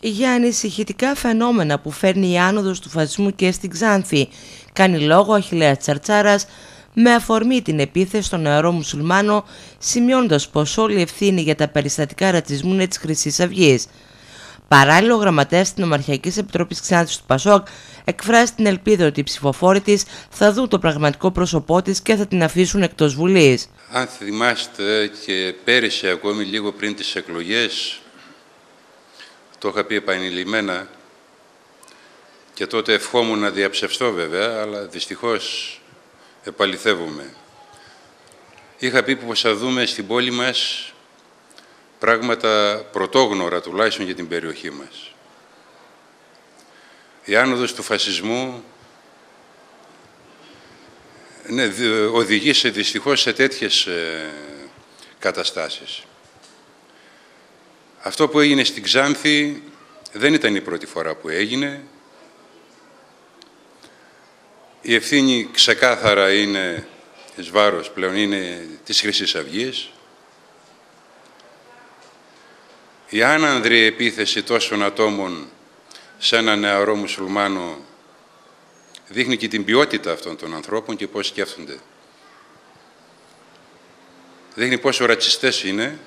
για ανησυχητικά φαινόμενα που φέρνει η άνοδος του φασισμού και στην Ξάνθη, κάνει λόγο ο Αχιλέας Τσαρτσάρας με αφορμή την επίθεση στον νεαρό μουσουλμάνο, σημειώνοντας πως όλη η ευθύνη για τα περιστατικά ρατσισμού είναι της Χρυσής Αυγής. Παράλληλο, ο γραμματέας της Νομαρχιακής Επιτροπής Ξάνθης του Πασόκ εκφράζει την ελπίδα ότι οι ψηφοφόροι της θα δουν το πραγματικό πρόσωπό της και θα την αφήσουν εκτός Βουλής. Αν θυμάστε και πέρυσι ακόμη λίγο πριν τις εκλογές, το είχα πει επανειλημμένα και τότε ευχόμουν να διαψευστώ βέβαια, αλλά δυστυχώς επαληθεύουμε. Είχα πει πως θα δούμε στην πόλη μας πράγματα πρωτόγνωρα τουλάχιστον για την περιοχή μας. Η άνοδος του φασισμού ναι, οδηγεί σε, δυστυχώς σε τέτοιες ε, καταστάσεις. Αυτό που έγινε στην Ξάνθη δεν ήταν η πρώτη φορά που έγινε. Η ευθύνη ξεκάθαρα είναι εις βάρος πλέον, είναι της Χρυσής Αυγής. Η άνανδρη επίθεση τόσων ατόμων σε ένα νεαρό μουσουλμάνο δείχνει και την ποιότητα αυτών των ανθρώπων και πώς σκέφτονται. Δείχνει πόσο ρατσιστές είναι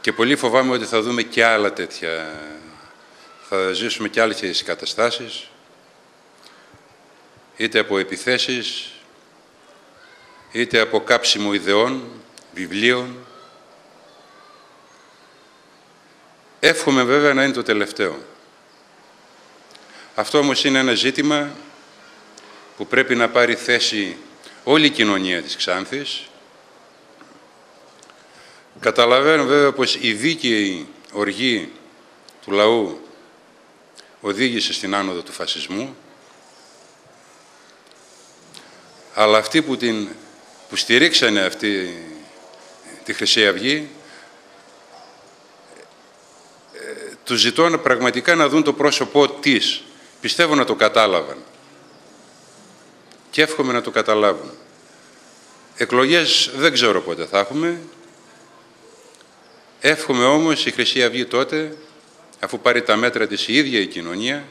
και πολύ φοβάμαι ότι θα δούμε και άλλα τέτοια, θα ζήσουμε και άλλες τέτοιες καταστάσεις, είτε από επιθέσεις, είτε από κάψιμο ιδεών, βιβλίων. Εύχομαι βέβαια να είναι το τελευταίο. Αυτό όμως είναι ένα ζήτημα που πρέπει να πάρει θέση όλη η κοινωνία της Ξάνθης, Καταλαβαίνω βέβαια πως η δίκαιη οργή του λαού οδήγησε στην άνοδο του φασισμού, αλλά αυτοί που, την, που στηρίξανε αυτή τη Χρυσή Αυγή, ε, τους ζητώ πραγματικά να δουν το πρόσωπό της. Πιστεύω να το κατάλαβαν. Και εύχομαι να το καταλάβουν. Εκλογές δεν ξέρω πότε θα έχουμε. Εύχομαι όμως η Χρυσή Αυγή τότε, αφού πάρει τα μέτρα της η ίδια η κοινωνία,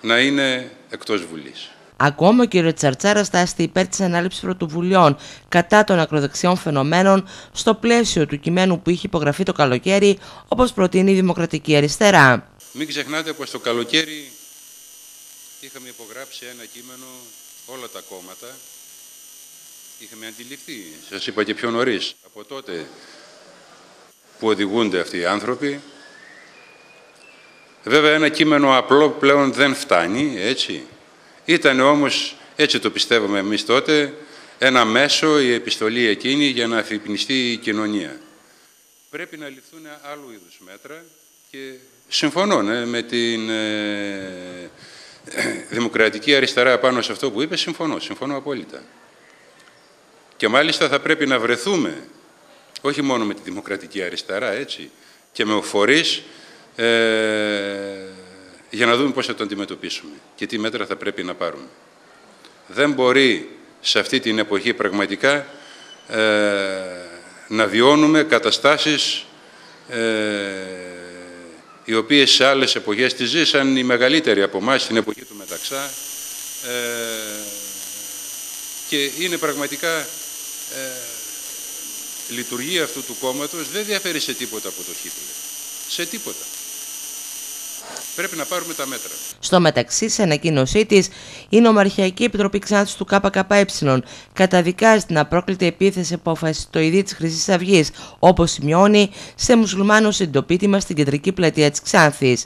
να είναι εκτός Βουλής. Ακόμα ο κ. Τσαρτσάρας στάστη υπέρ της ανάληψης πρωτοβουλειών κατά των ακροδεξιών φαινομένων στο πλαίσιο του κειμένου που είχε υπογραφεί το καλοκαίρι, όπως προτείνει η Δημοκρατική Αριστερά. Μην ξεχνάτε πως το καλοκαίρι είχαμε υπογράψει ένα κείμενο όλα τα κόμματα. Είχαμε αντιληφθεί, σας είπα και πιο νωρίς, από τότε που οδηγούνται αυτοί οι άνθρωποι. Βέβαια ένα κείμενο απλό πλέον δεν φτάνει, έτσι. Ήταν όμως, έτσι το πιστεύουμε εμείς τότε, ένα μέσο η επιστολή εκείνη για να αφυπνιστεί η κοινωνία. Πρέπει να ληφθούν άλλου είδους μέτρα και συμφωνώ ναι, με την ε, δημοκρατική αριστερά πάνω σε αυτό που είπε, συμφωνώ, συμφωνώ απόλυτα. Και μάλιστα θα πρέπει να βρεθούμε όχι μόνο με τη δημοκρατική αριστερά, έτσι, και με φορείς ε, για να δούμε πώς θα το αντιμετωπίσουμε και τι μέτρα θα πρέπει να πάρουμε. Δεν μπορεί σε αυτή την εποχή πραγματικά ε, να βιώνουμε καταστάσεις ε, οι οποίες σε άλλες εποχές τις ζήσαν οι μεγαλύτεροι από εμάς στην εποχή του Μεταξά ε, και είναι πραγματικά ε, λειτουργία αυτού του κόμματος δεν διαφέρει σε τίποτα από το Χίτλερ. Σε τίποτα. Πρέπει να πάρουμε τα μέτρα. Στο μεταξύ, σε ανακοίνωσή της, η Νομαρχιακή Επιτροπή Ξάνθης του ΚΚΕ καταδικάζει την απρόκλητη επίθεση από φασιστοειδή της Χρυσής Αυγής, όπως σημειώνει, σε μουσουλμάνο συντοπίτη μας στην κεντρική πλατεία της Ξάνθης.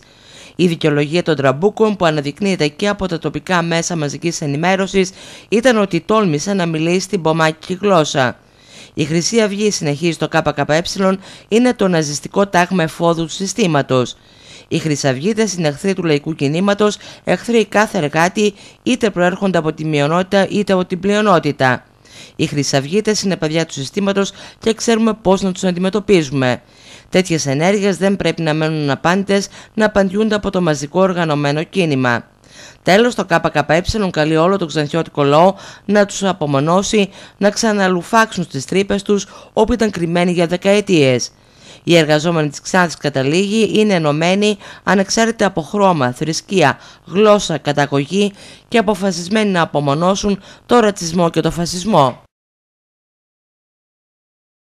Η δικαιολογία των τραμπούκων που αναδεικνύεται και από τα τοπικά μέσα μαζικής ενημέρωσης ήταν ότι τόλμησε να μιλήσει στην πομάκικη γλώσσα. Η Χρυσή Αυγή συνεχίζει το ΚΚΕ είναι το ναζιστικό τάγμα εφόδου του συστήματος. Οι Χρυσαυγίτες είναι εχθροί του λαϊκού κινήματος, εχθροί κάθε εργάτη, είτε προέρχονται από τη μειονότητα είτε από την πλειονότητα. Οι Χρυσαυγίτες είναι παιδιά του συστήματος και ξέρουμε πώς να τους αντιμετωπίζουμε. Τέτοιες ενέργειες δεν πρέπει να μένουν απάντητες, να απαντιούνται από το μαζικό οργανωμένο κίνημα. Τέλος, το ΚΚΕ καλεί όλο το ξανθιώτικο λαό να τους απομονώσει, να ξαναλουφάξουν στις τρύπες τους όπου ήταν κρυμμένοι για δεκαετίες. Οι εργαζόμενοι της Ξάνθης καταλήγει είναι ενωμένοι ανεξάρτητα από χρώμα, θρησκεία, γλώσσα, καταγωγή και αποφασισμένοι να απομονώσουν το ρατσισμό και το φασισμό.